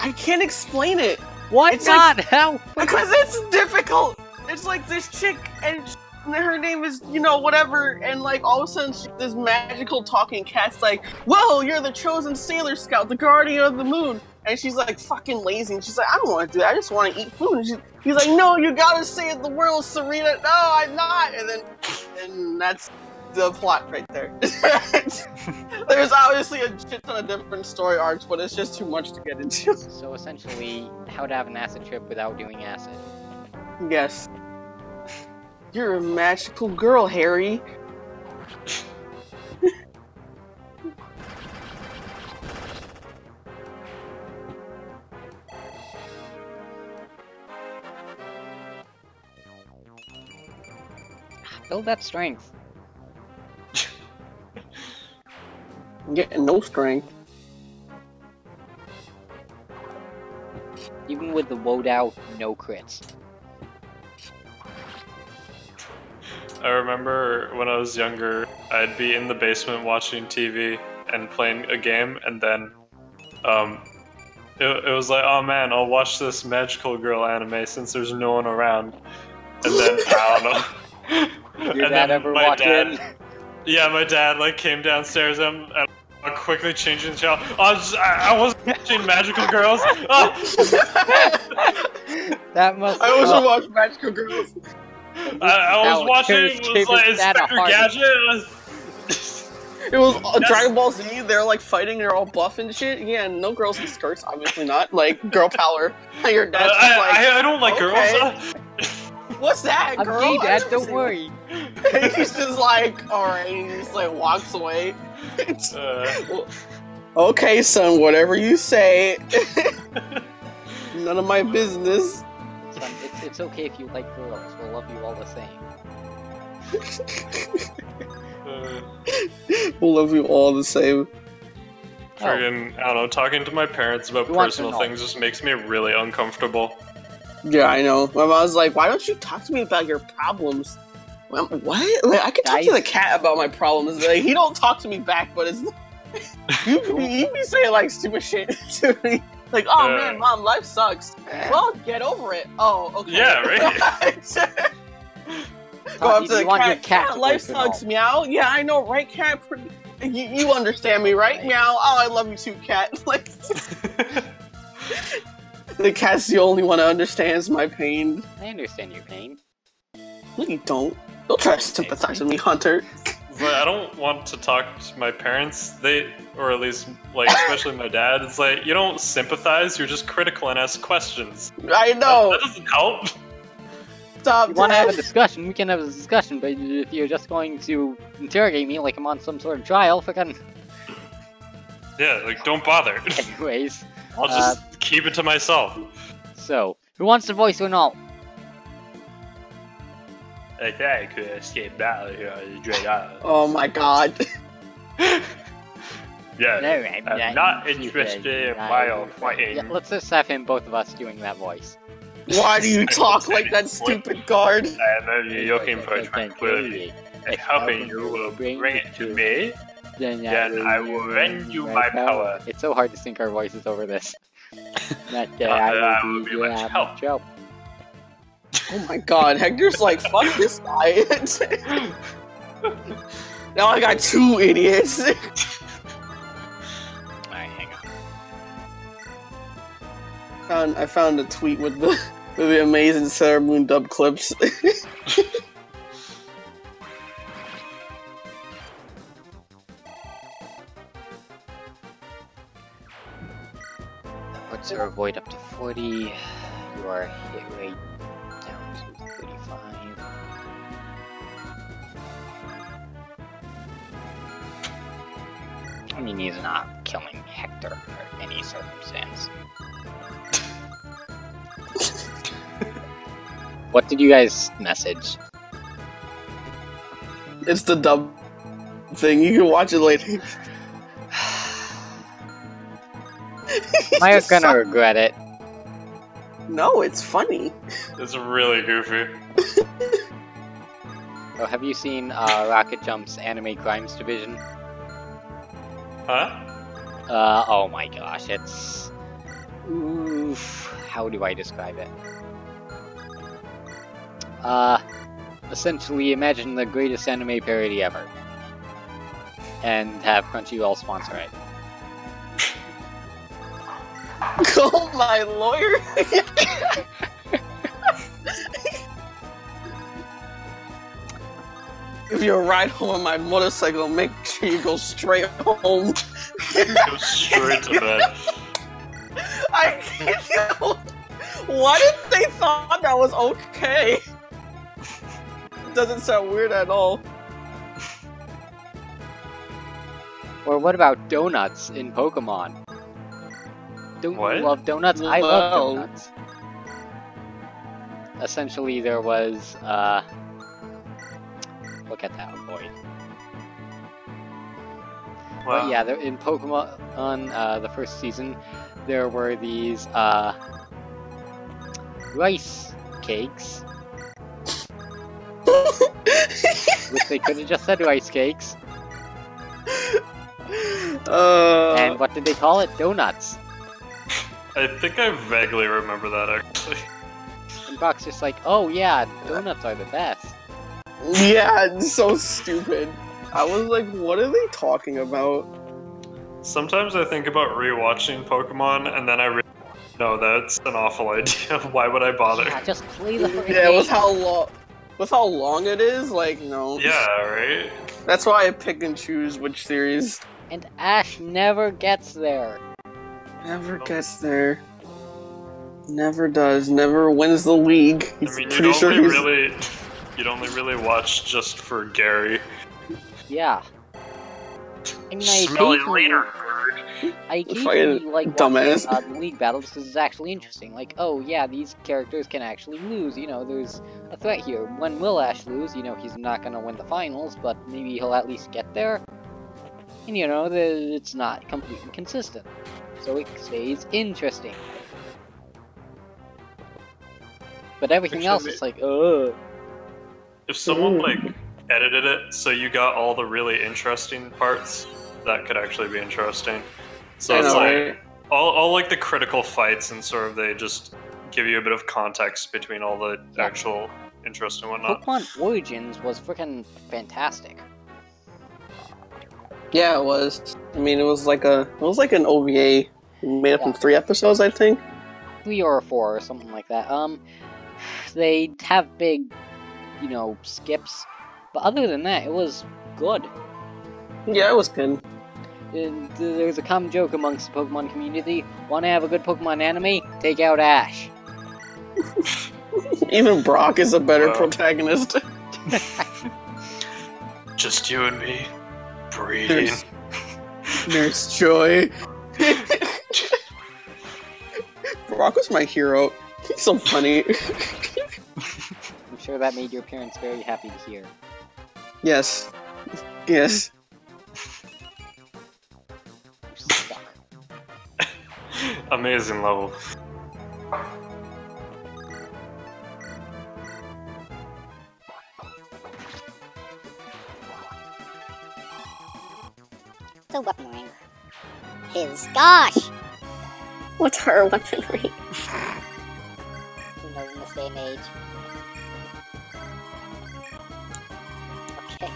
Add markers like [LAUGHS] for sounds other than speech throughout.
I can't explain it Why It's like- not? How? [LAUGHS] because it's difficult. It's like this chick and her name is you know whatever, and like all of a sudden she, this magical talking cat's like, "Whoa, you're the chosen Sailor Scout, the guardian of the moon." And she's like fucking lazy, and she's like, "I don't want to do that. I just want to eat food." And she's, he's like, "No, you gotta save the world, Serena." No, I'm not. And then, and that's the plot right there. [LAUGHS] There's obviously a shit ton of different story arcs, but it's just too much to get into. [LAUGHS] So essentially, how to have an acid trip without doing acid. Yes. You're a magical girl, Harry. Build that strength. I'm getting no strength. Even with the loadout, no crits. I remember when I was younger, I'd be in the basement watching TV and playing a game, and then, um, it, it was like, oh man, I'll watch this magical girl anime since there's no one around. And then I don't know. [LAUGHS] Your and dad then ever my walk dad, in? Yeah, my dad like came downstairs and, and I quickly changing the channel. I was I, I was [LAUGHS] watching magical girls. Oh, [LAUGHS] That must. I also oh, watch Magical Girls. I, I was was- watching gave it was like his Inspector heart. Gadget. It was- It was uh, Dragon Ball Z. They're like fighting. They're all buff and shit. Yeah, no girls in skirts. Obviously not. Like girl power. [LAUGHS] Your Uh, dad's just like, I, I, I don't like okay. girls. What's that, I'm girl? gay, I Dad. never Don't worry. [LAUGHS] that." He's just like, all right. And he just like walks away. Uh, [LAUGHS] okay, son. Whatever you say. [LAUGHS] None of my business. Son, it's, it's okay if you like girls. We'll love you all the same. uh, we'll love you all the same. friggin', I don't know. Talking to my parents about Who personal things just makes me really uncomfortable. Yeah, I know. My mom's like, "Why don't you talk to me about your problems?" I'm, what? Like, I can talk to the cat about my problems. Like, he don't talk to me back, but it's [LAUGHS] you. You be saying like stupid shit [LAUGHS] to me. Like, oh Uh. man, mom, life sucks. Well, get over it. Oh, okay. Yeah, right. [LAUGHS] Go up to the want cat. your cat to life voice it all. sucks. Meow. Yeah, I know, right, cat? You, you understand me, right? Meow. Oh, I love you too, cat. Like, the cat's the only one that understands my pain. I understand your pain. No, you don't. Don't try to sympathize with me, Hunter. but I don't want to talk to my parents. They, or at least, like, especially my dad. It's like you don't sympathize. You're just critical and ask questions. I know. That doesn't help. Stop. You want to have a discussion, we can have a discussion, but if you're just going to interrogate me like I'm on some sort of trial, fucking. Yeah, like don't bother. [LAUGHS] Anyways, I'll uh, just keep it to myself. so, who wants to voice or not? Okay, I could escape now. [LAUGHS] Oh my god. [LAUGHS] Yeah. No, I'm, I'm not interested in wild fighting. Yeah, let's just have him, both of us, doing that voice. Why do you [LAUGHS] talk like that stupid guard? I am only looking for tranquility. If helping you will bring it to me, Then then I will lend you my power. It's so hard to sync our voices over this. [LAUGHS] That uh, Not that I I will will be be much yeah, help. help. Oh my god, Hector's like, fuck this guy. [LAUGHS] now I got two idiots. [LAUGHS] Alright, hang on. found, I found a tweet with the, with the amazing Sailor Moon dub clips. Puts your avoid up to 40. Your hit rate down to 35. I mean, he's not killing Hector under any circumstance. [LAUGHS] what did you guys message? it's the dumb thing. You can watch it later. He's Am I just gonna so- regret it? No, it's funny. It's really goofy. Oh, have you seen uh, Rocket Jump's Anime Crimes Division? Huh? Uh, oh my gosh, it's Oof, how do I describe it? Uh, essentially, imagine the greatest anime parody ever, and have Crunchyroll sponsor it. Call my lawyer. if you ride home on my motorcycle, make sure you go straight home. Go straight to bed. I can't know. Why did they thought that was okay? Doesn't sound weird at all. Or what about donuts in Pokemon? Don't What? you love donuts? I love donuts. Essentially, there was, uh... Look at that boy. Wow. But yeah, there, in Pokemon, on uh, the first season, there were these, uh... Rice cakes. [LAUGHS] Which they could have just said rice cakes. uh, And what did they call it? Donuts. I think I vaguely remember that actually. And Brock's just like, oh yeah, donuts are the best. yeah, it's so stupid. I was like, what are they talking about? Sometimes I think about rewatching Pokemon, and then I re- no, that's an awful idea. [LAUGHS] Why would I bother? Yeah, just play the freaking Yeah, game. with how long, with how long it is, like no. Yeah, right. That's why I pick and choose which series. And Ash never gets there. Never gets there. Never does. Never wins the league. I mean, pretty you'd sure only he's. really, you'd only really watch just for Gary. Yeah. I mean, I Smell you later. I occasionally Fucking like watching uh, the league battles because it's actually interesting. Like, oh yeah, these characters can actually lose. You know, there's a threat here. When will Ash lose? You know, he's not gonna win the finals, but maybe he'll at least get there. And you know, the, it's not completely consistent, so it stays interesting. But everything else is like, oh, If someone Ooh. like edited it so you got all the really interesting parts, that could actually be interesting. So I it's know, like right? all, all like the critical fights and sort of they just give you a bit of context between all the Yeah. actual interest and whatnot. Pokemon Origins was freaking fantastic. Yeah, it was. I mean, it was like a. It was like an OVA made up in three episodes, I think. three or four or something like that. Um, they have big, you know, skips, but other than that, it was good. Yeah, it was good. And there's a common joke amongst the Pokemon community: want to have a good Pokemon anime? Take out Ash. [LAUGHS] Even Brock is a better Wow. protagonist. [LAUGHS] Just you and me, breeding. There's- Nurse Joy. [LAUGHS] Brock was my hero. He's so funny. I'm sure that made your parents very happy to hear. yes. Yes. You [LAUGHS] suck. Amazing level. The weapon ring. His gosh! What's her weaponry? Who knows in this day and age? Okay.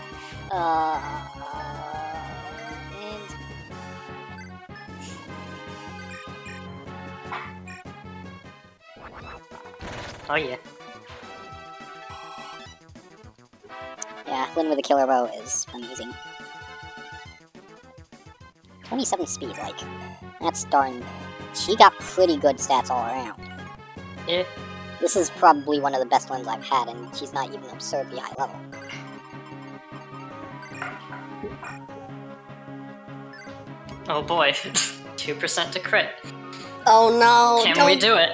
Uh. And. Oh yeah. Yeah, Lyn with a killer bow is amazing. 27 speed, like. That's darn. She got pretty good stats all around. Yeah. This is probably one of the best ones I've had, and she's not even absurdly high level. Oh boy. [LAUGHS] Two percent to crit. Oh no! Can don't, we do it?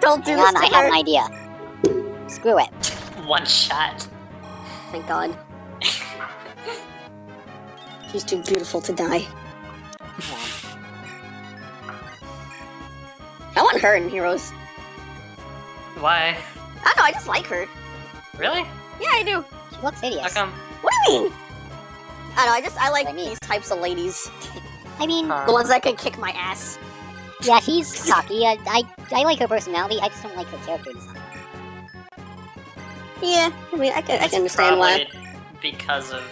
Don't do Hang this on, to I have an idea. Screw it. One shot. Thank God. [LAUGHS] She's too beautiful to die. Her in Heroes. Why? I don't know, I just like her. Really? Yeah, I do. She looks hideous. How come? What do you mean? I don't know, I just I like What do you mean? these types of ladies. I mean, Uh, The ones that can kick my ass. Yeah, she's cocky. I, I, I like her personality. I just don't like her character design. Yeah, I mean, I can, I It's can understand why. probably because of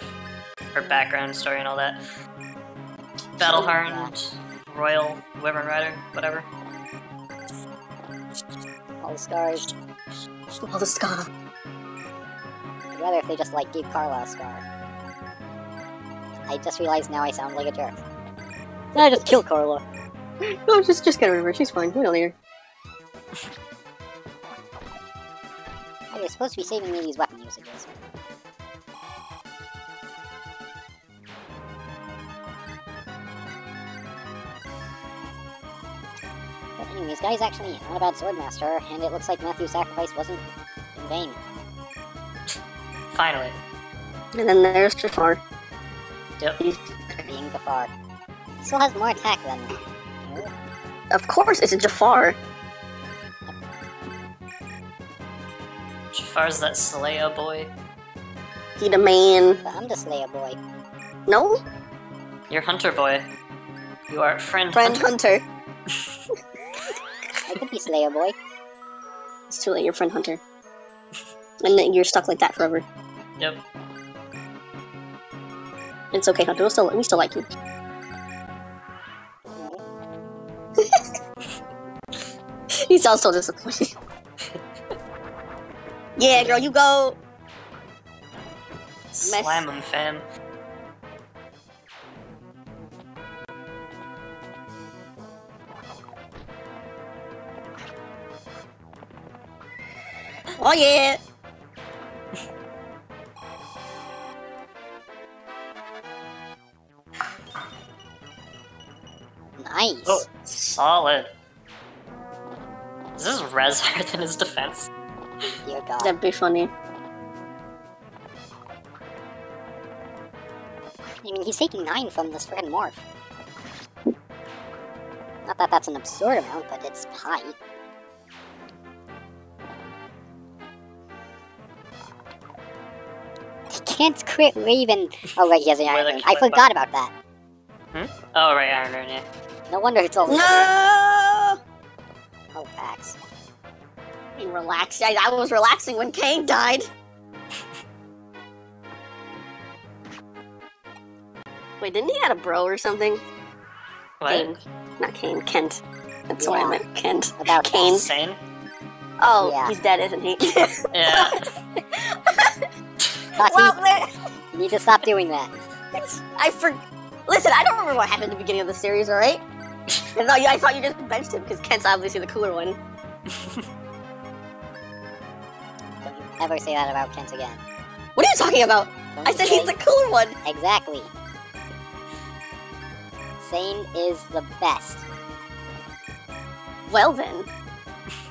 her background story and all that. Battleharned, Royal, Wyvern Rider, whatever. All the stars. All the scar. I'd rather if they just like gave Karla a scar. I just realized now I sound like a jerk. Then I just kill Karla. No, just just get rid of her. She's fine. We don't need her. Oh, you're supposed to be saving me these weapon usages. But anyways, guy's actually not a bad swordmaster, and it looks like Matthew's sacrifice wasn't in vain. Finally. And then there's Jaffar. Yep. He's- Being Jaffar. Still has more attack than you. Of course, it's a Jaffar. Jaffar's that Slayer boy. He the man. But I'm the Slayer boy. No, You're Hunter boy. You are friend, friend Hunter. Hunter. [LAUGHS] I could be Slayer boy. It's too late. You're friend Hunter. And then you're stuck like that forever. Yep. It's okay, Hunter. We still we still like you. [LAUGHS] he sounds so disappointed. [LAUGHS] yeah, girl, you go. Slam him, fam. Oh yeah. Nice. Oh, solid. Is this res higher than his defense? Dear God. That'd be funny. I mean, he's taking 9 from this friggin' morph. Not that that's an absurd amount, but it's high. Can't crit Raven. Oh, right, he has an Iron Rune. I forgot about that. Hmm? Oh, right, Iron Rune, yeah. No wonder it's all No. Oh, facts. Hey, relax. I, I was relaxing when Kane died. [LAUGHS] Wait, didn't he have a bro or something? What? Kane. Not Kane. Kent. That's what I Yeah. meant. Kent. About Kane. Insane? Oh, Yeah. he's dead, isn't he? Yeah. [LAUGHS] [LAUGHS] Well, you need to stop doing that. [LAUGHS] I for. Listen, I don't remember what happened at the beginning of the series, alright? [LAUGHS] I thought you, I thought you just benched him because Kent's obviously the cooler one. [LAUGHS] Don't you ever say that about Kent again. What are you talking about? Don't I said say- he's the cooler one. Exactly. Sain is the best. Well then,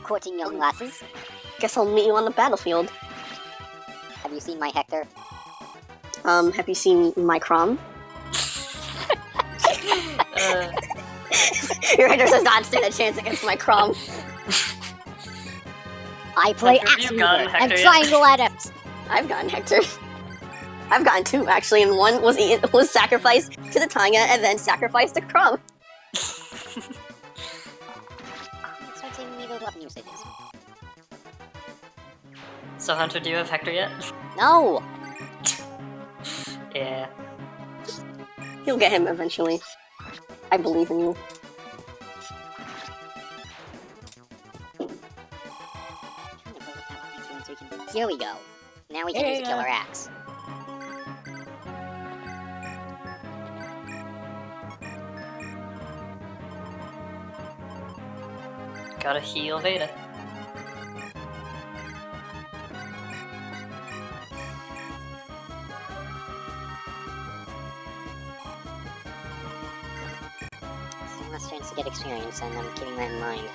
Courting young oh, lasses. guess I'll meet you on the battlefield. Have you seen my Hector? Um, have you seen my Chrom? [LAUGHS] Uh, Your Hector does not stand a chance against my Chrom. I play Hector, have you Axe gotten Weaver. I'm Hector yet? Triangle Adept. I've gotten Hector. I've gotten two actually, and one was eaten, was sacrificed to the Tanya, and then sacrificed to Chrom. [LAUGHS] Start saving me those weapon usages. So, Hunter, do you have Hector yet? No! [LAUGHS] Yeah. You'll get him eventually. I believe in you. Here we go. Now we can use a killer axe. Gotta heal Veda. Experience, and I'm keeping that in mind.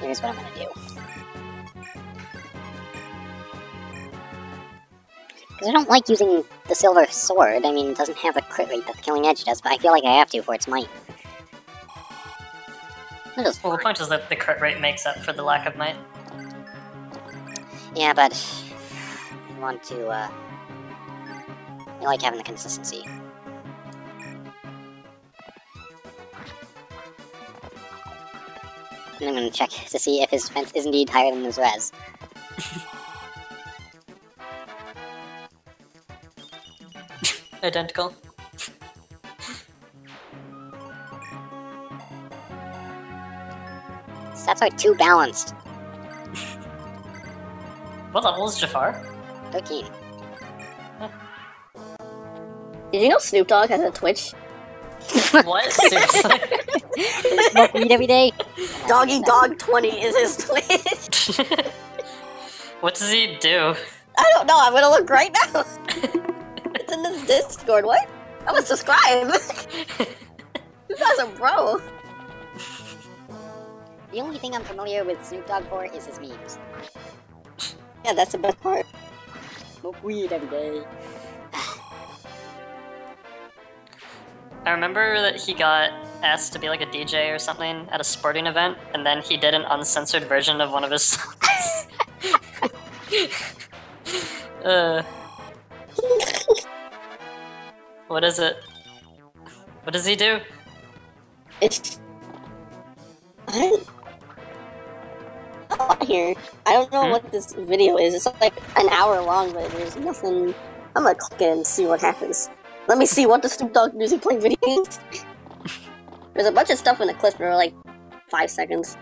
Here's what I'm gonna do. Because I don't like using the silver sword. I mean, it doesn't have the crit rate that the killing edge does, but I feel like I have to for its might. Well, the point is that the crit rate makes up for the lack of might. Yeah, but want to, uh, I like having the consistency. And I'm gonna check to see if his defense is indeed higher than his res. [LAUGHS] Identical. Stats are too balanced. What level is Jaffar? 13. Did you know Snoop Dogg has a Twitch? What? Seriously? [LAUGHS] Smoke weed every day? Doggy Dog 20 is his Twitch. [LAUGHS] what does he do? I don't know. I'm gonna look right now. it's in this Discord. What? I'm gonna subscribe. you guys are bro. The only thing I'm familiar with Snoop Dogg for is his memes. Yeah, that's the best part. Smoke weed every day. I remember that he got asked to be like a DJ or something at a sporting event, and then he did an uncensored version of one of his songs. [LAUGHS] uh, what is it? What does he do? It's. I. Oh, here. I don't know Hmm? what this video is. It's like an hour long, but there's nothing. I'm gonna click it and see what happens. Let me see what the Snoop Dogg music playing video videos. [LAUGHS] there's a bunch of stuff in the clip for like five seconds.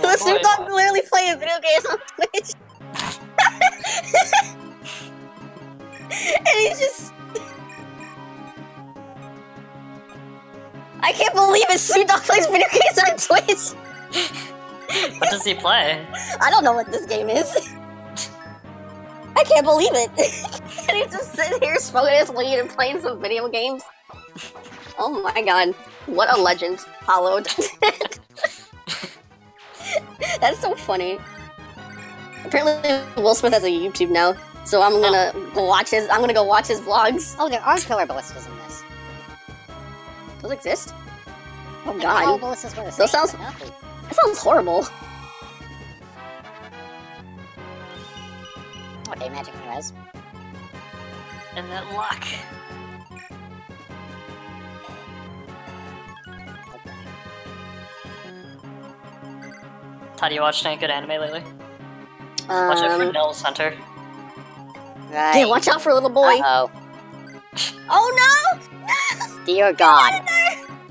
Snoop boy. Dogg literally playing video games on Twitch. [LAUGHS] and he's just. I can't believe it. Snoop Dogg plays video games on Twitch. What does he play? I don't know what this game is. I can't believe it. [LAUGHS] and he's just sitting here smoking his weed and playing some video games. Oh my god. What a legend. Hollowed. [LAUGHS] That's so funny. Apparently Will Smith has a YouTube now. So I'm gonna go watch his I'm gonna go watch his vlogs. Oh, there are killer ballistas in this. Those exist? Oh I god. ballistas were the same. Those sounds- but. That sounds horrible. Okay, magic and res. And that lock. Todd, you watched any good anime lately? Watch out for Um, Nils Hunter. Right. yeah, watch out for a little boy. Uh-oh. [LAUGHS] Oh no! Dear God.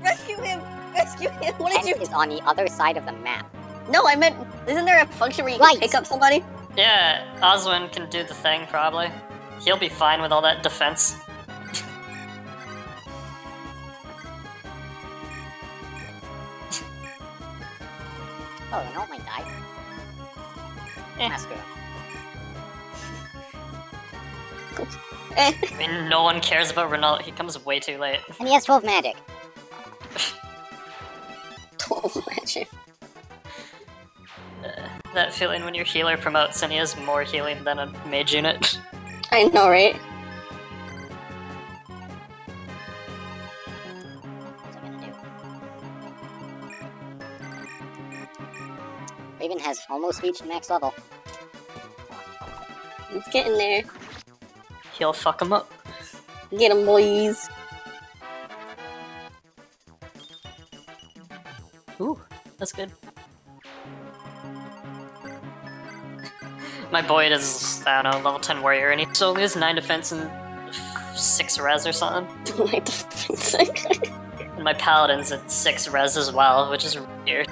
Rescue him! Rescue him! What did Ken you is on the other side of the map. No, I meant, isn't there a function where you Right. can pick up somebody? Yeah, Oswin can do the thing, probably. He'll be fine with all that defense. Oh, Renault might die. Eh. Screw. Eh. I mean, no one cares about Renault. He comes way too late. And he has 12 magic. [LAUGHS] Oh, magic. That feeling when your healer promotes and he has more healing than a mage unit. I know, right? Almost reached max level. Let's get in there. He'll fuck him up. Get him, boys. Ooh, that's good. My boy is, I don't know, level 10 warrior, and he still has 9 defense and 6 res or something. [LAUGHS] My defense. [LAUGHS] And my paladin's at 6 res as well, which is weird.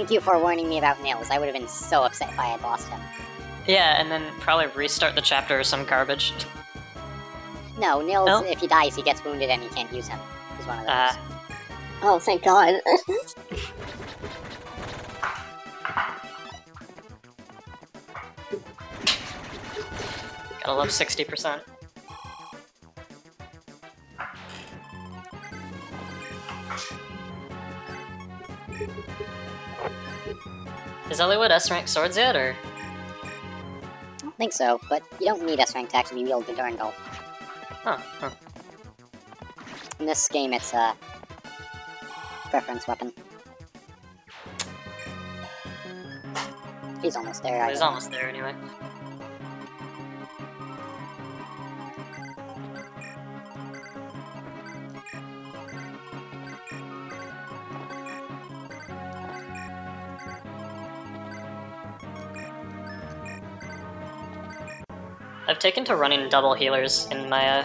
Thank you for warning me about Nils. I would have been so upset if I had lost him. Yeah, and then probably restart the chapter or some garbage. No, Nils, No? if he dies, he gets wounded and he can't use him. He's one of those. Uh, oh, thank God. [LAUGHS] gotta love 60%. Is Eliwood S rank swords yet, or I don't think so, but you don't need S rank to actually wield the Durandal. huh? huh. In this game, it's a preference weapon. He's almost there. He's almost there anyway. Taken to running double healers in my uh,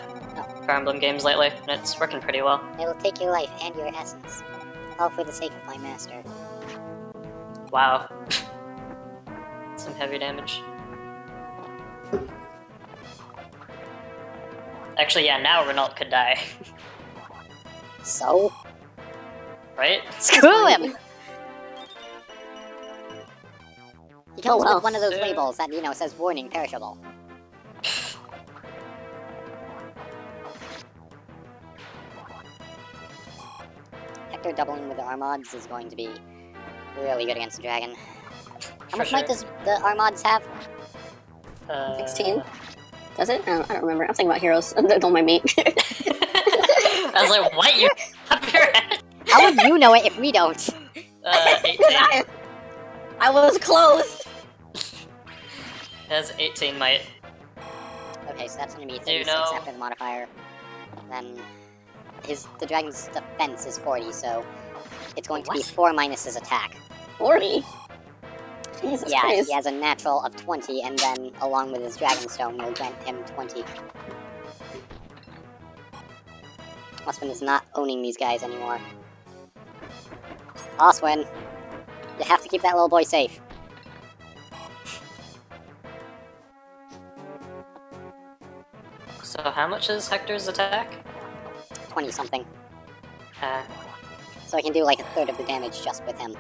Fire Emblem games lately, and it's working pretty well. It will take your life and your essence, all for the sake of my master. Wow. [LAUGHS] Some heavy damage. Actually, yeah, now Renault could die, [LAUGHS] So right? screw him. He comes wow. with one of those So- labels that you know says "warning, perishable." Doubling with the Armads is going to be really good against the dragon. How For much sure. might does the Armads have? Uh, 16? Does it? I don't, I don't remember. I'm thinking about heroes. [LAUGHS] Don't mind me. I was like, what? You [LAUGHS] up your head? How would you know it if we don't? Uh, 18. I, [LAUGHS] I was close. has 18 might. Okay, so that's gonna be Do you 36 know- after the modifier. Then his the dragon's defense is 40, so it's going to be 4 minus his attack. 40. Jesus yeah, Christ. he has a natural of 20, and then along with his dragonstone, will grant him 20. Oswin is not owning these guys anymore. Oswin, you have to keep that little boy safe. So how much is Hector's attack? 20 something. Uh, So I can do like a third of the damage just with him.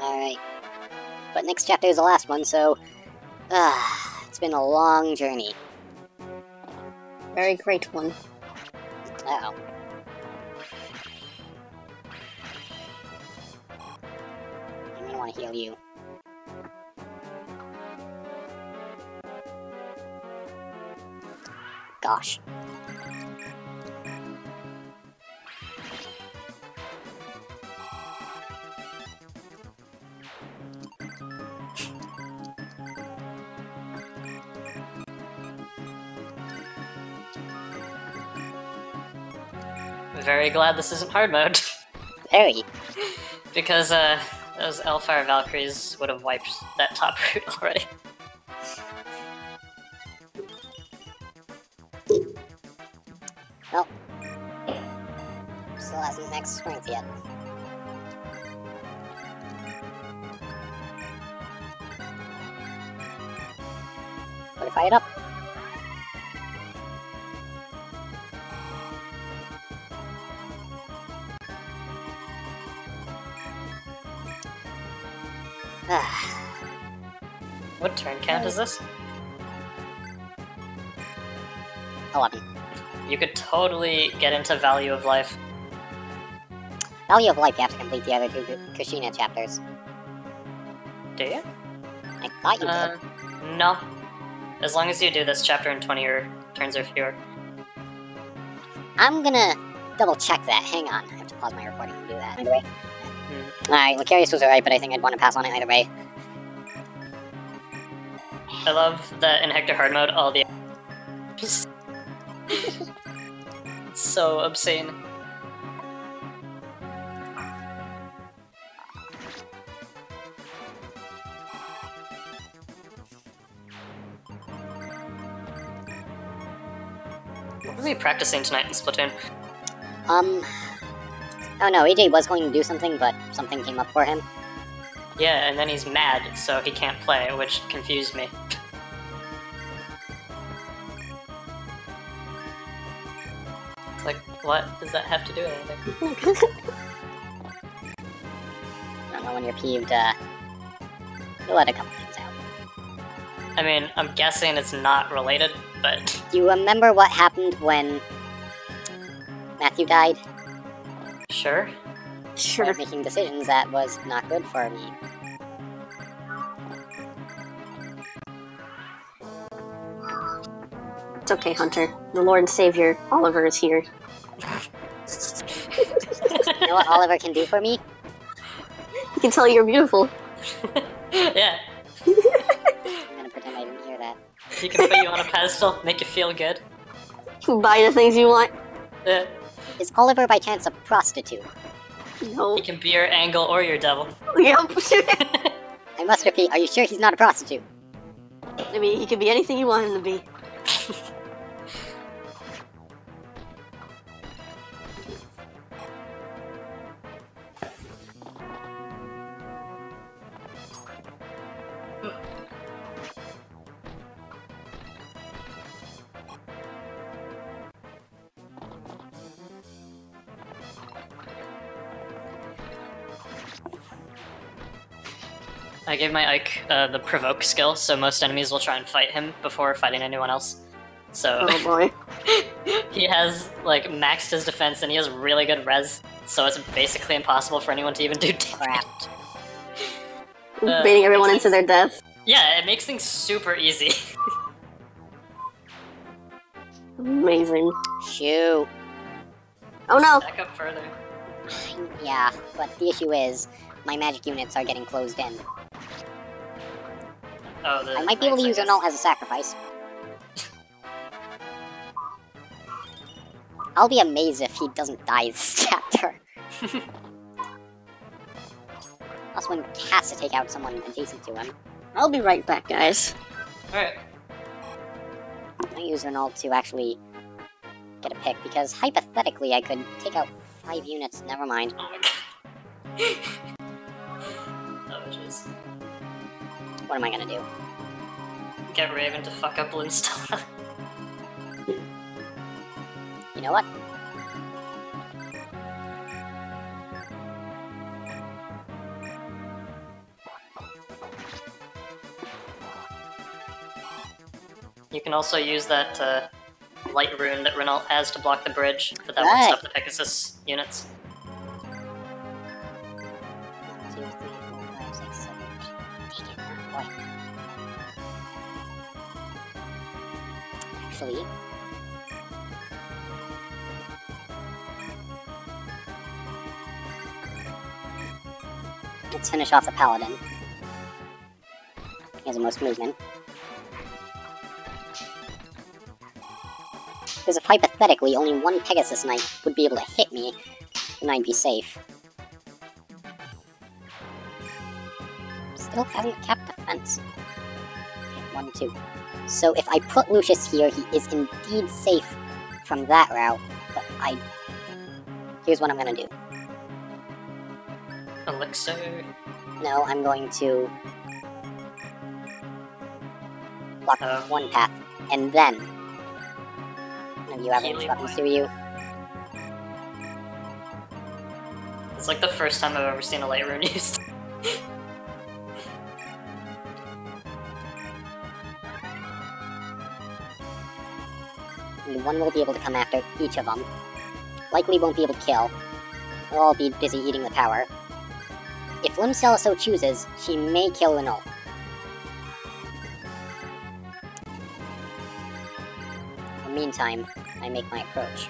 Alright. But next chapter is the last one, so... Ah, it's been a long journey. Very great one. Uh-oh. I'm want to heal you. Gosh. very glad this isn't hard mode. [LAUGHS] Very. because, uh, those Elfire Valkyries would have wiped that top [LAUGHS] route already. Still hasn't max strength yet. Fortify it up. Count is this? 11. You could totally get into Value of Life. Value of Life, you have to complete the other two Kushina chapters. Do you? I thought you did. Um, no. As long as you do this chapter in 20 or turns or fewer. I'm gonna double check that. Hang on. I have to pause my recording and do that. Either way. Hmm. Alright, Lucarius was alright, but I think I'd want to pass on it either way. I love that in Hector Hard Mode, all the. it's [LAUGHS] so obscene. What was he practicing tonight in Splatoon? Um. Oh no, AJ was going to do something, but something came up for him. Yeah, and then he's mad, so he can't play, which confused me. What does that have to do with anything? I don't know when you're peeved, uh. You'll let a couple things out. I mean, I'm guessing it's not related, but Do you remember what happened when Matthew died? sure. Sure. was making decisions that was not good for me. It's okay, Hunter. The Lord and Savior, Oliver, is here. You know what Oliver can do for me? He can tell you're beautiful. [LAUGHS] yeah, I'm gonna pretend I didn't hear that. he can put you on a pedestal, make you feel good. He buy the things you want. Yeah. Is Oliver by chance a prostitute? No. He can be your angle or your devil. [LAUGHS] Yep. [LAUGHS] I must repeat, are you sure he's not a prostitute? I mean, he can be anything you want him to be. Gave my Ike uh, the provoke skill, so most enemies will try and fight him before fighting anyone else. So Oh [LAUGHS] boy. he has like maxed his defense and he has really good res, so it's basically impossible for anyone to even [LAUGHS] do damage. Crap. Uh, Baiting everyone into their death. Yeah, it makes things super easy. [LAUGHS] Amazing. Shoot. Oh no! Back up further. [SIGHS] Yeah, but the issue is, my magic units are getting closed in. Oh, I might be able to use Ernalt as a sacrifice. I'll be amazed if he doesn't die this [LAUGHS] chapter. [LAUGHS] Plus, when has to take out someone adjacent to him. I'll be right back, guys. Alright. I use Ernalt to actually get a pick, because hypothetically I could take out five units. Never mind. Oh my [LAUGHS] god. oh What am I gonna do? Get Raven to fuck up Limstella. [LAUGHS] You know what? you can also use that uh, light rune that Renault has to block the bridge, but that Right. won't stop the Pegasus units. Finish off the paladin. He has the most movement. Because if hypothetically only one Pegasus Knight would be able to hit me, then I'd be safe. Still hasn't capped defense. Okay, one, two. So if I put Lucius here, he is indeed safe from that route, but I... Here's what I'm gonna do. Elixir. No, I'm going to... Block Oh. one path, and then... Of you have any weapons, do you? It's like the first time I've ever seen a light rune [LAUGHS] used. and one will be able to come after each of them. Likely won't be able to kill. We'll all be busy eating the power. If Limstella so chooses, she may kill Renault. In the meantime, I make my approach.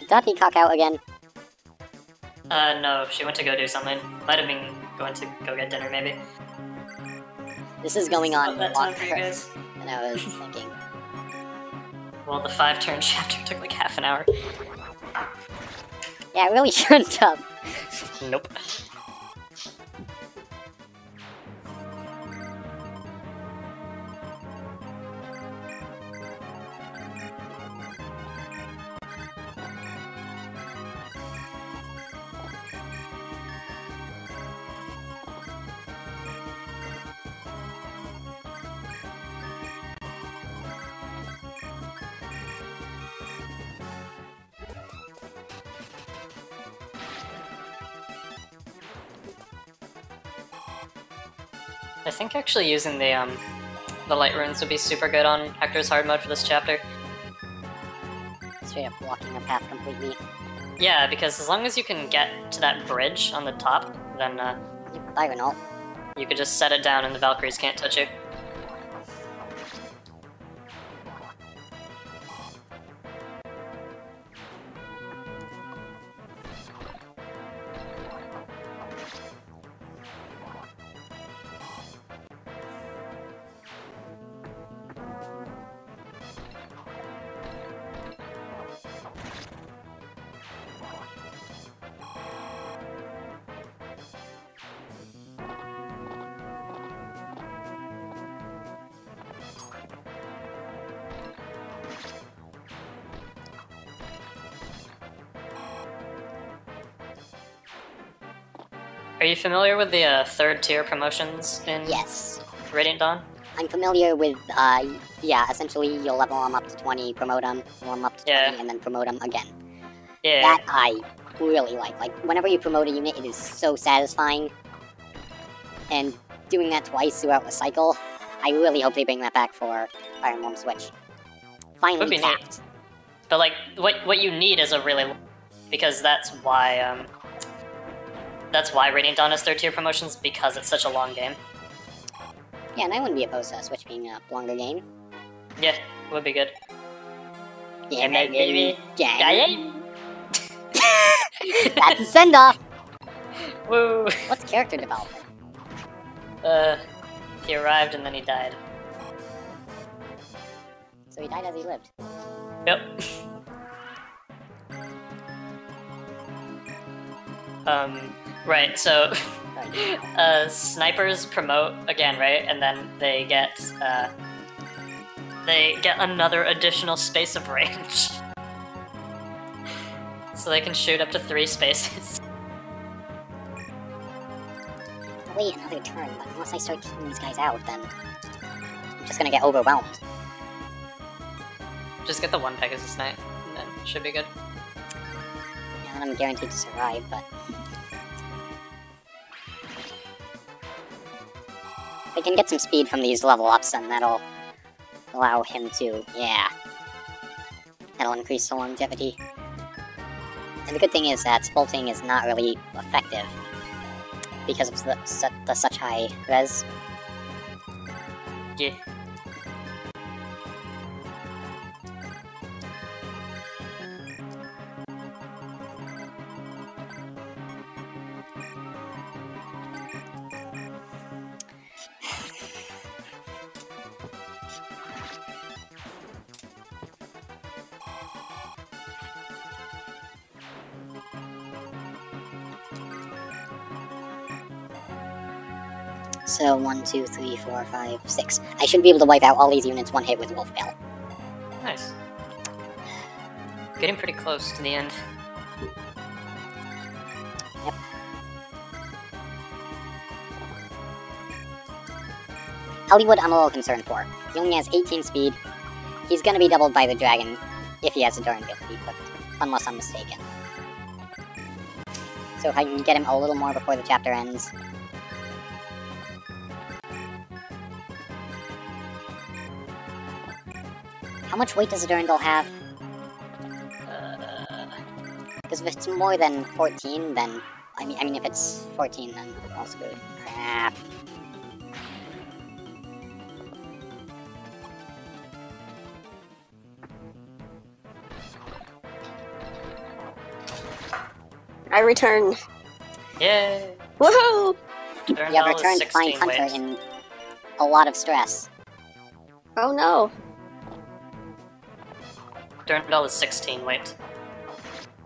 Did cock out again? Uh, no, she went to go do something. Might have been going to go get dinner, maybe. This is going on that time for you guys. than I was [LAUGHS] thinking. Well, the five turn [LAUGHS] chapter took like half an hour. Yeah, it really [LAUGHS] shouldn't have. Nope. I think actually using the um the light runes would be super good on Hector's hard mode for this chapter. Straight up blocking the path completely. Yeah, because as long as you can get to that bridge on the top, then uh, Diagonal. you could just set it down and the Valkyries can't touch you. Familiar with the uh, third tier promotions in Yes. Radiant Dawn? I'm familiar with, uh, yeah, essentially you'll level them up to 20, promote them, level them up to 20, Yeah. and then promote them again. Yeah. That I really like. Like, whenever you promote a unit, it is so satisfying. And doing that twice throughout the cycle, I really hope they bring that back for Fire Emblem Switch. Finally be neat. But like, what what you need is a really, because that's why um, that's why Radiant Dawn is third tier promotions because it's such a long game. Yeah, and I wouldn't be opposed to Switch being a longer game. Yeah, would be good. Yeah. Yeah. [LAUGHS] Yeah, That's a send off. [LAUGHS] Woo! What's character development? Uh, he arrived and then he died. So he died as he lived. Yep. [LAUGHS] um, right, so [LAUGHS] [LAUGHS] uh, snipers promote again, right? And then they get uh, they get another additional space of range, [LAUGHS] so they can shoot up to three spaces. Wait another turn, but unless I start keeping these guys out, then I'm just gonna get overwhelmed. Just get the one Pegasus Knight, and then it should be good. Yeah, I'm guaranteed to survive, but... I can get some speed from these level ups, and that'll allow him to, yeah. That'll increase the longevity. And the good thing is that bolting is not really effective because of the, the such high res. Yeah. So, one, two, three, four, five, six. I should be able to wipe out all these units one hit with Wolf Beil. Nice. Getting pretty close to the end. Hollywood, I'm a little concerned for. He only has 18 speed. He's gonna be doubled by the dragon if he has a durability equipped, unless I'm mistaken. So if I can get him a little more before the chapter ends. Much weight does a Durandal have? Uh, Because if it's more than 14, then... I mean, I mean, if it's 14, then all screwed. Crap. I return. yay! Woohoo! You have returned to find Hunter weight. in a lot of stress. Oh no. Durandal is 16 weight.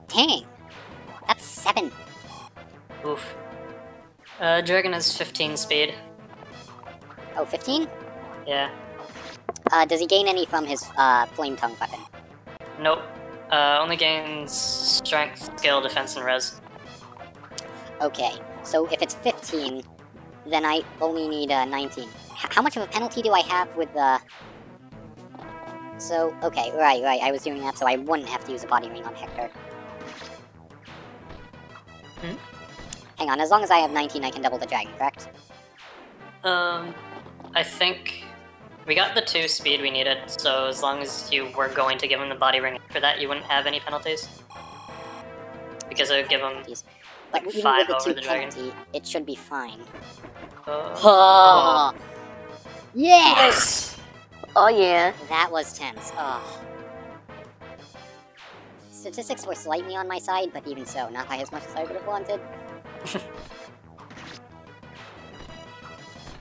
Dang! That's seven. Oof. Uh, Dragon is 15 speed. Oh, 15? Yeah. Uh, does he gain any from his, uh, flame tongue weapon? Nope. Uh, only gains strength, skill, defense, and res. Okay, so if it's 15, then I only need, uh, 19. H- how much of a penalty do I have with the... So, okay, right, right, I was doing that so I wouldn't have to use a body ring on Hector. Hmm? Hang on, as long as I have 19, I can double the dragon, correct? Um, I think we got the two speed we needed, so as long as you were going to give him the body ring for that, you wouldn't have any penalties. Because it would give him. Jeez. But even Five with the over two the dragon. it should be fine. Uh, Oh. Yeah! yes! Oh yeah. That was tense. Oh. Statistics were slightly on my side, but even so, not by as much as I would have wanted. [LAUGHS]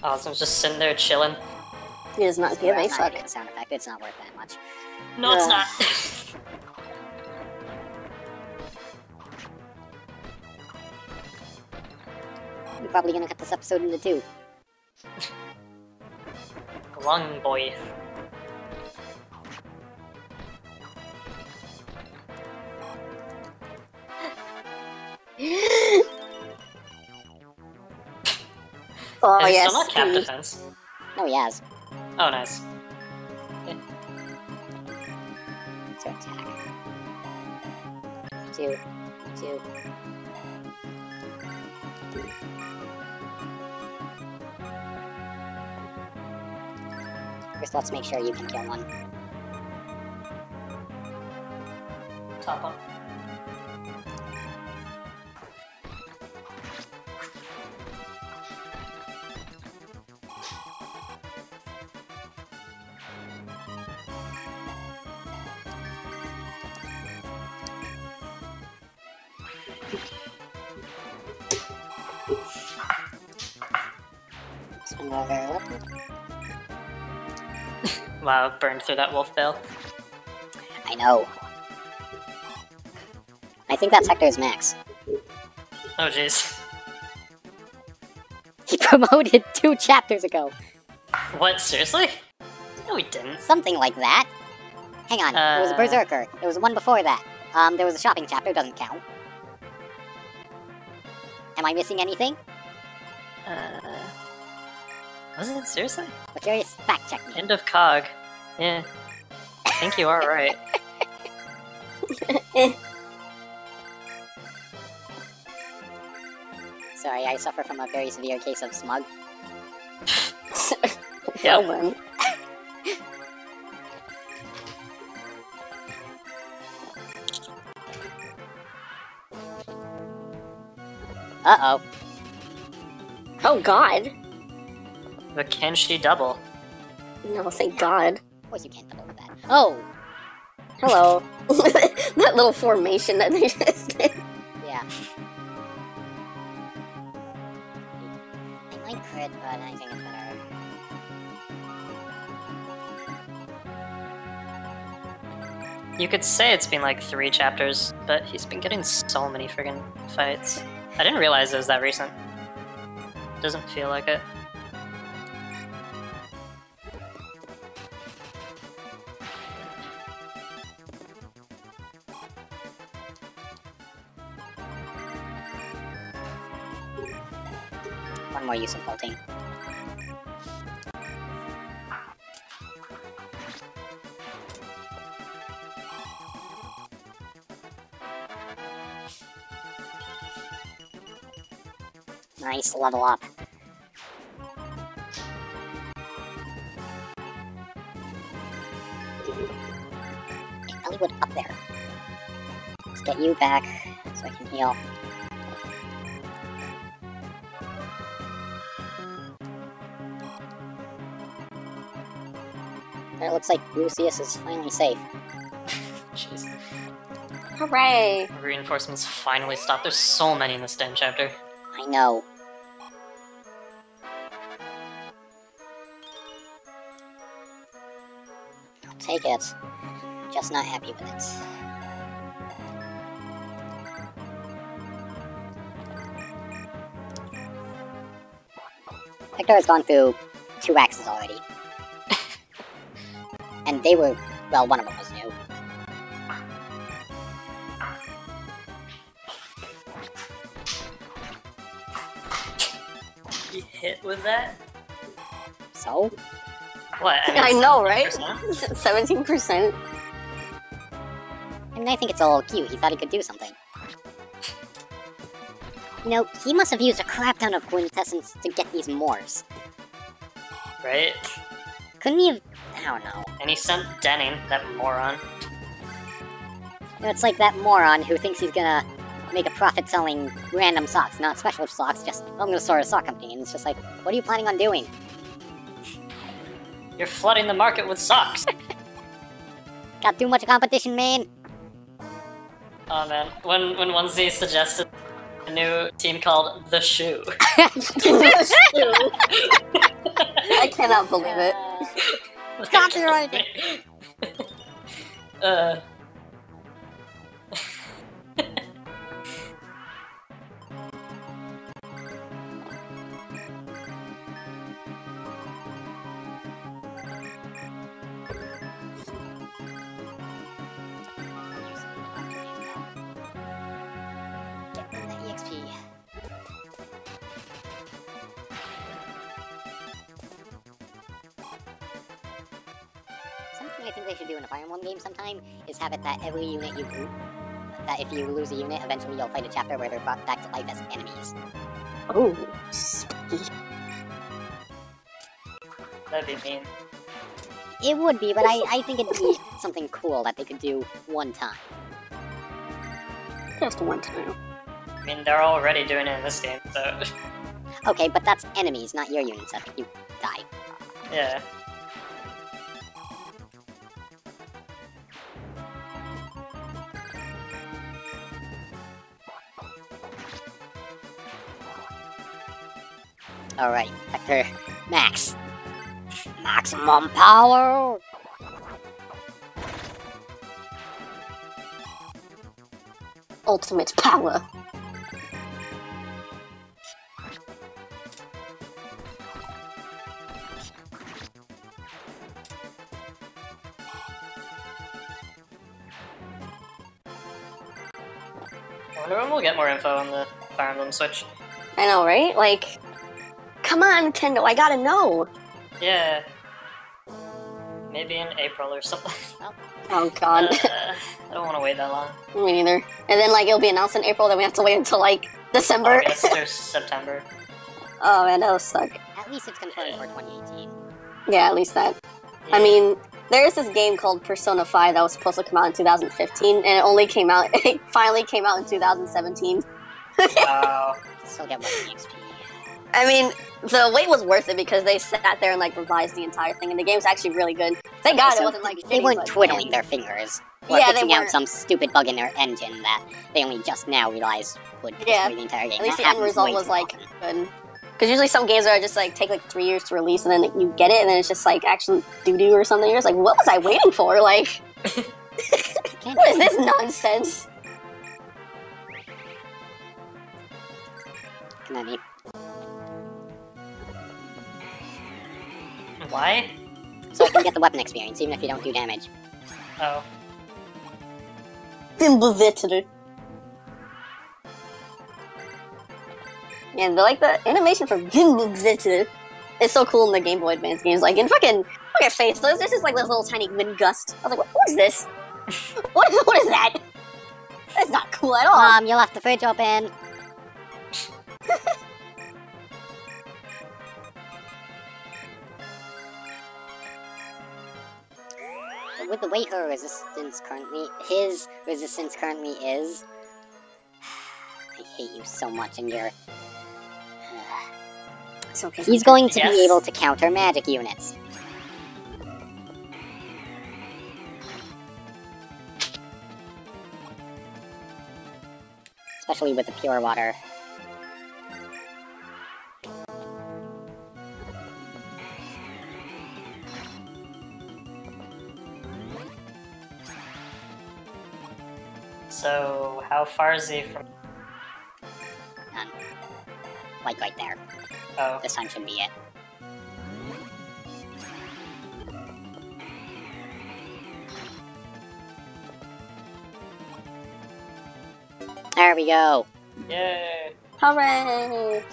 Awesome, just sitting there chilling. He does not give a That's not a sound effect. It's not worth that much. No, it's not. [LAUGHS] We're probably gonna cut this episode into two. [LAUGHS] Lung boy. [GASPS] Oh he yes. not cap defense? Oh, no, he has. Oh, nice. To attack. Two. Two. First, let's make sure you can kill one. Top one. Swing over left. Wow, burned through that Wolf Beil. I know. I think that's Hector's max. Oh, jeez. He [LAUGHS] promoted two chapters ago. What, seriously? No, we didn't. Something like that. Hang on, it was a Uh. Berserker. There was one before that. Um, there was a shopping chapter, doesn't count. Am I missing anything? Uh, was it? Seriously? Luxurious, fact check me. End of cog. Yeah. I think you are right. [LAUGHS] Sorry, I suffer from a very severe case of smug. [LAUGHS] [LAUGHS] Well then. Uh-oh. Oh god. But can she double? No, thank god. Of course you can't double with that. Oh! Hello. [LAUGHS] that little formation that they just did. Yeah. I might crit, but I think it's better. You could say it's been like three chapters, but he's been getting so many friggin' fights. I didn't realize it was that recent. Doesn't feel like it. One more use of bolting. Nice, level up. Hollywood, up there. Let's get you back looks like Lucius is finally safe. Jeez. Hooray. Reinforcements finally stopped. There's so many in this den chapter. I know. I'll take it. Just not happy with it. Hector has gone through two axes already. And they were, well, one of them was new. You hit with that? So, What? [LAUGHS] I it's know, right? 17%. [LAUGHS] I mean, I think it's a little cute. He thought he could do something. You know, he must have used a crap ton of quintessence to get these Moors. right? Couldn't he have... I don't know. And he sent Denning, that moron. You know, It's like that moron who thinks he's gonna make a profit selling random socks, not special socks, just, I'm gonna start a sock company. And it's just like, what are you planning on doing? You're flooding the market with socks. [LAUGHS] Got too much competition, man. oh man, when when Onesie suggested a new team called The Shoe. [LAUGHS] The Shoe. [LAUGHS] I cannot believe it. Copyrighted. [LAUGHS] uh. Have it that every unit you group, that if you lose a unit, eventually you'll fight a chapter where they're brought back to life as enemies. Oh, spooky. That'd be mean. It would be, but I, I think it'd be something cool that they could do one time. just one time. I mean, they're already doing it in this game, so Okay, but that's enemies, not your units. That you die. yeah. Alright, Hector Max. Maximum power! Ultimate power. I wonder when we'll get more info on the Fire Emblem Switch. I know, right? Like, come on, Nintendo, I gotta know. Yeah. Maybe in April or something. [LAUGHS] Oh god, Uh, I don't want to wait that long. [LAUGHS] me neither. And then like it'll be announced in April, then we have to wait until like December. August or [LAUGHS] September. oh man, that would suck. At least it's confirmed for 2018. Yeah, at least that. I mean, there's this game called Persona 5 that was supposed to come out in 2015, and it only came out. It finally came out in 2017. Wow. Still get one EXP. I mean, the wait was worth it because they sat there and like revised the entire thing, and the game's actually really good. Thank God it wasn't like They shitty, weren't twiddling yeah. their fingers. Or Yeah, fixing out some stupid bug in their engine that they only just now realized would destroy Yeah, the entire game. At least That the end result was like often. good. Because usually some games are just like take like three years to release, and then you get it, and then it's just like actually doo doo or something. You're just like, what was I waiting for? Like, [LAUGHS] what is this nonsense? Come on, Why? So I can get the weapon experience, even if you don't do damage. Oh. Fimbulvetr. And the, like the animation for Fimbulvetr is so cool in the Game Boy Advance games. Like in fucking look at face, there's there's just like this little tiny wind gust. I was like, what, what is this? [LAUGHS] what, what is that? That's not cool at all. Um, Mom, you left the fridge open. [LAUGHS] With the way her resistance currently, his resistance currently is, [SIGHS] I hate you so much, and you're. [SIGHS] It's okay. He's going to Yes. be able to counter magic units. Especially with the pure water. So, how far is he from. None. Like right there. Oh. This time should be it. There we go. Yay! Hooray!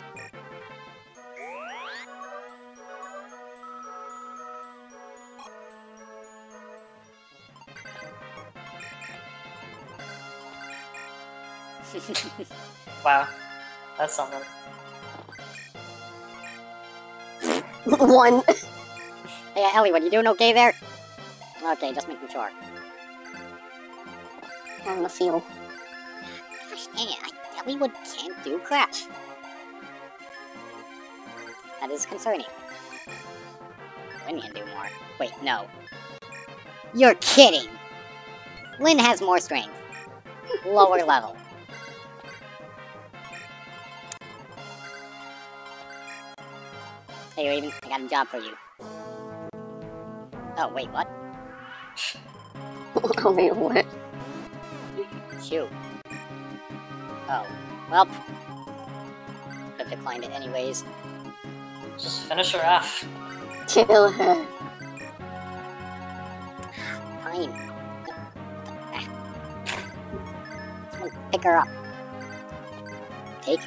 [LAUGHS] Wow. That's something. [LAUGHS] One. [LAUGHS] Hey, Eliwood, you doing okay there? Okay, just making sure. Having a feel. Gosh dang it, I, Eliwood can't do crap. That is concerning. Lyn can do more. Wait, no. You're kidding! Lyn has more strength. Lower level. Hey Raven, I got a job for you. Oh, wait, what? oh, [LAUGHS] wait, what? Shoot. Oh, well. Could've declined it anyways. Just finish her off. Kill her. Fine. Someone pick her up. Take.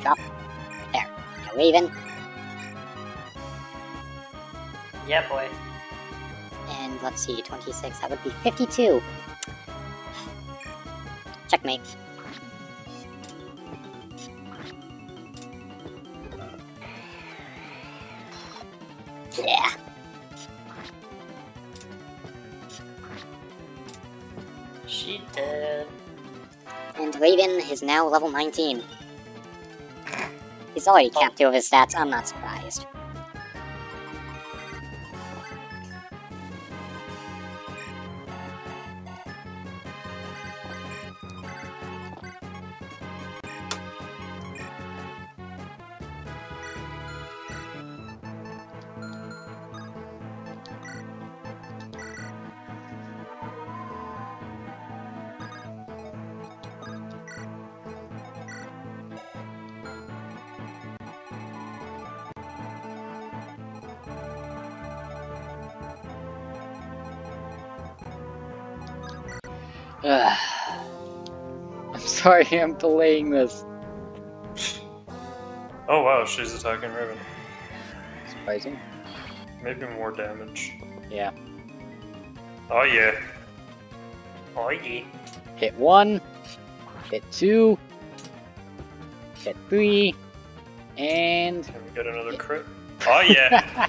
Drop. There. Now, Raven. Yeah, boy. And let's see, 26. That would be 52. Checkmate. Yeah. She did. And Raven is now level 19. He's already oh. capped two of his stats, I'm not surprised. Ugh. [SIGHS] I'm sorry I'm delaying this. Oh wow, she's attacking Raven. Surprising. Maybe more damage. Yeah. Oh yeah. Oh yeah. Hit one, hit two, hit three, and Can we get another crit? Oh yeah.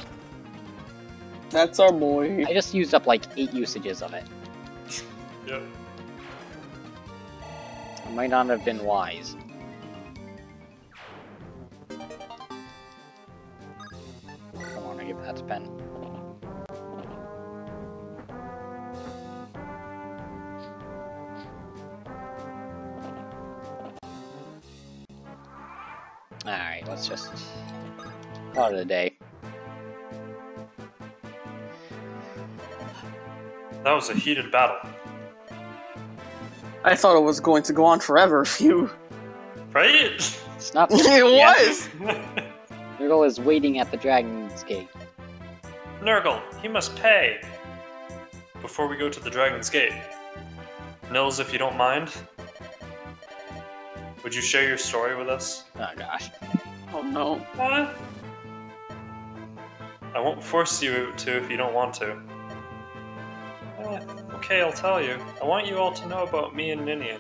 [LAUGHS] That's our boy. I just used up like eight usages of it. yep. I might not have been wise. Come on, I give that to. Alright, let's just call of the day. That was a heated battle. I thought it was going to go on forever. if you. Right? It's not [LAUGHS] it [LAUGHS] was. Nergal is waiting at the Dragon's Gate. Nergal, he must pay. Before we go to the Dragon's Gate. Nils, if you don't mind, would you share your story with us? Oh gosh. Oh no. What? I won't force you to if you don't want to. Okay, I'll tell you. I want you all to know about me and Ninian.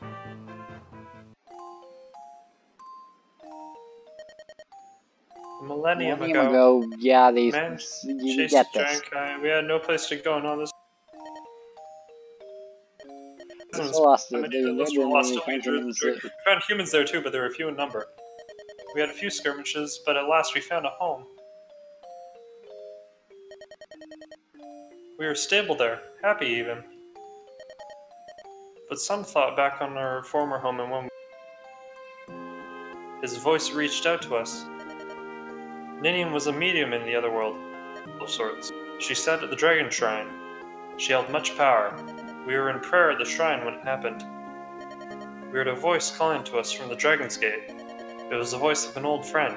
A millennium, Millennium ago, ago, yeah, these man you chased get this. guy. We had no place to go and all this. So lost I mean, They it was lost the only country during and the trip. s- We found humans there too, but they were few in number. We had a few skirmishes, but at last we found a home. We were stable there, happy even. But some thought back on our former home and when his voice reached out to us. Ninian was a medium in the other world, of sorts. She sat at the Dragon Shrine. She held much power. We were in prayer at the shrine when it happened. We heard a voice calling to us from the Dragon's Gate. It was the voice of an old friend.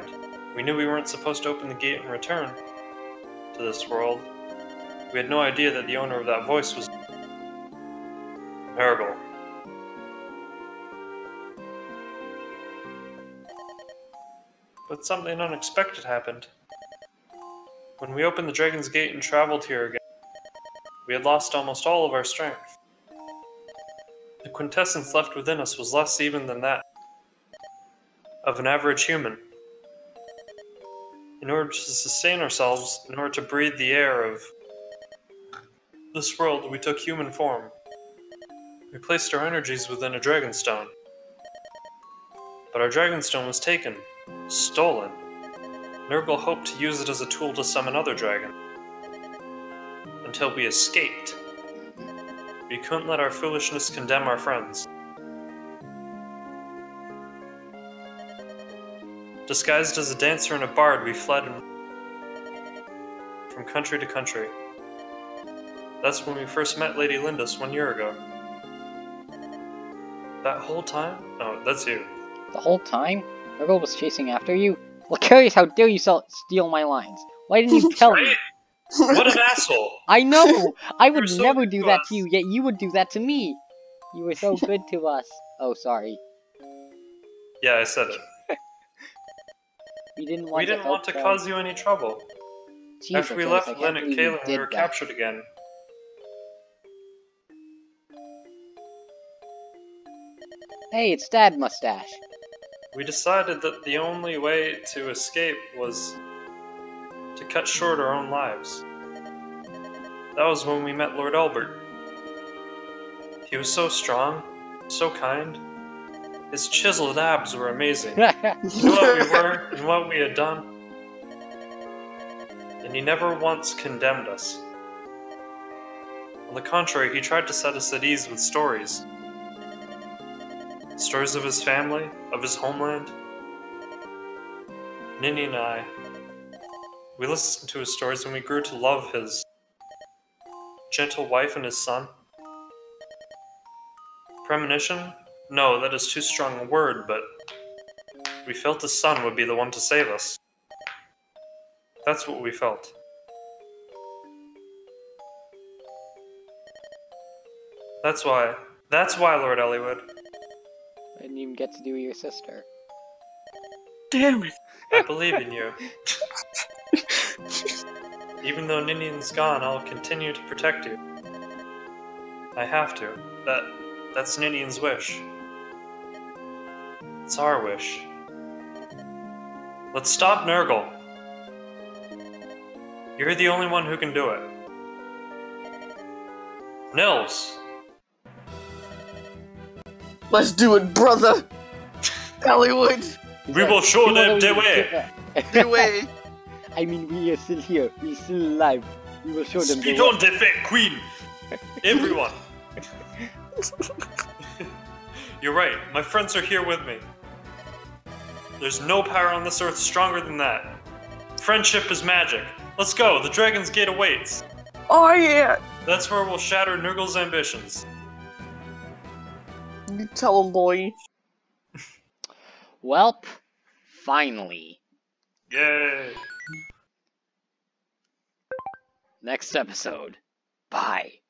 We knew we weren't supposed to open the gate and return to this world. We had no idea that the owner of that voice was But something unexpected happened. When we opened the Dragon's Gate and traveled here again, we had lost almost all of our strength. The quintessence left within us was less even than that of an average human. In order to sustain ourselves, in order to breathe the air of this world, we took human form. We placed our energies within a Dragonstone. But our Dragonstone was taken, stolen. Nergal hoped to use it as a tool to summon other dragon. Until we escaped. We couldn't let our foolishness condemn our friends. Disguised as a dancer and a bard, we fled from country to country. That's when we first met Lady Lindis one year ago. That whole time? Oh, that's you. The whole time? Nergal was chasing after you? Well, curious, how dare you sell- steal my lines? Why didn't you [LAUGHS] tell me? What an asshole! I know! [LAUGHS] I would so never do that us. to you, yet you would do that to me! You were so [LAUGHS] good to us. Oh, sorry. Yeah, I said it. We didn't want We didn't to want to cause you any trouble. Jesus, After we left Lyn and you we were that. captured again. Hey, it's Dad Mustache. We decided that the only way to escape was to cut short our own lives. That was when we met Lord Elbert. He was so strong, so kind. His chiseled abs were amazing. He [LAUGHS] knew what we were and what we had done. And he never once condemned us. On the contrary, he tried to set us at ease with stories. Stories of his family, of his homeland. Ninian and I, we listened to his stories and we grew to love his gentle wife and his son. Premonition? No, that is too strong a word, but we felt his son would be the one to save us. That's what we felt. That's why. That's why, Lord Eliwood. I didn't even get to do your sister. Damn it. I believe in you. Even though Ninian's gone, I'll continue to protect you. I have to. That that's Ninian's wish. It's our wish. Let's stop Nergal. You're the only one who can do it. Nils, Let's do it, brother. Hollywood, We will show them the way." the [LAUGHS] way. I mean, we are still here. We're still alive. We will show them the speed way. on defect Queen. Everyone. [LAUGHS] You're right. My friends are here with me. There's no power on this earth stronger than that. Friendship is magic. Let's go. The Dragon's Gate awaits. Oh yeah. That's where we'll shatter Nergal's ambitions. You tell him, boy. [LAUGHS] Welp, finally. Yay. Next episode. Bye.